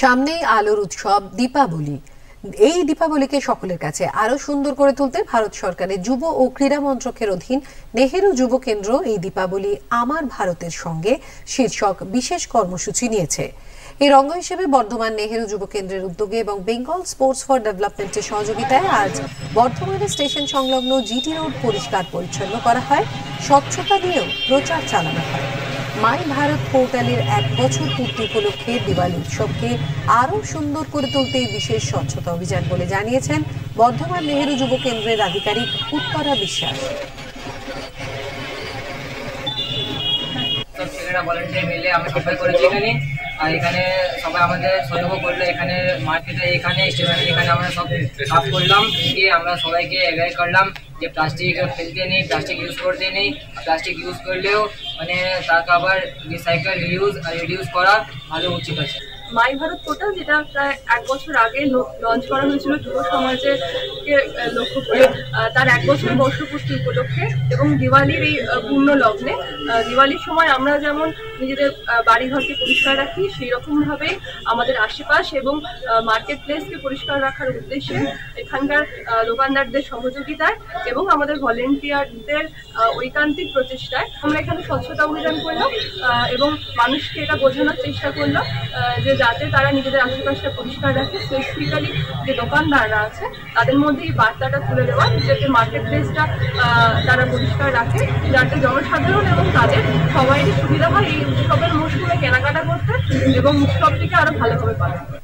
সামনেই আলোর উৎসব, দীপাবলি। এই দীপাবলিকে সকলের কাছে আরও সুন্দর করে তুলতে ভারত সরকারের যুব ও ক্রীড়া মন্ত্রকের অধীন নেহেরু যুব কেন্দ্র এই দীপাবলি আমার ভারতের সঙ্গে শীর্ষক বিশেষ কর্মসূচি নিয়েছে। এর অঙ্গ হিসেবে বর্ধমান নেহেরু যুব কেন্দ্রের উদ্যোগে এবং বেঙ্গল স্পোর্টস ফর ডেভেলপমেন্টের সহযোগিতায় আজ বর্ধমানের স্টেশন সংলগ্ন জিটি রোড পরিষ্কার পরিচ্ছন্ন করা হয়। স্বচ্ছতা নিয়েও প্রচার চালানো হয়। মাই ভারত পোর্টালের এক বছর পূর্তি উপলক্ষে দিওয়ালি উৎসবকে আরও সুন্দর করে তুলতে বিশেষ স্বচ্ছতা অভিযান বলে জানিয়েছেন বর্ধমান নেহেরু যুব কেন্দ্রের আধিকারিক উত্তরা বিশ্বাস। ছেলেরা মিলে আমরা সফল করেছি এখানে। আর এখানে সবাই আমাদের সহযোগ করল, এখানে মার্কেটে এখানে, স্টেশনে এখানে আমরা সব সাফ করলাম গিয়ে আমরা সবাইকে অ্যাওয়ার করলাম যে প্লাস্টিক ফেলতে নেই প্লাস্টিক ইউজ করতে নেই। প্লাস্টিক ইউজ করলেও মানে তাকে আবার রিসাইকেল রিউজ আর রিডিউস করা ভালো উচিত আছে। মাই ভারত পোর্টাল যেটা প্রায় এক বছর আগে লঞ্চ করা হয়েছিল যুব সমাজের লক্ষ্য করে তার এক বছর বর্ষপূর্তি উপলক্ষে এবং দিওয়ালির এই পূর্ণ লগ্নে দিওয়ালির সময় আমরা যেমন নিজেদের বাড়িঘরকে পরিষ্কার রাখি সেই রকমভাবে আমাদের আশেপাশ এবং মার্কেট প্লেসকে পরিষ্কার রাখার উদ্দেশ্যে এখানকার দোকানদারদের সহযোগিতায় এবং আমাদের ভলেন্টিয়ারদের ঐকান্তিক প্রচেষ্টায় আমরা এখানে স্বচ্ছতা অভিযান করলাম এবং মানুষকে এটা বোঝানোর চেষ্টা করলাম যে যাতে তারা নিজেদের আশেপাশটা পরিষ্কার রাখে স্পেসিফিক্যালি যে দোকানদাররা আছে, তাদের মধ্যে এই বার্তাটা তুলে দেওয়া যাতে মার্কেট প্লেসটা তারা পরিষ্কার রাখে, যাতে জনসাধারণ এবং তাদের সবাইরই সুবিধা হয় এই উৎসবের মৌসুমে কেনাকাটা করতে এবং উৎসবটিকে আরও ভালোভাবে করতে।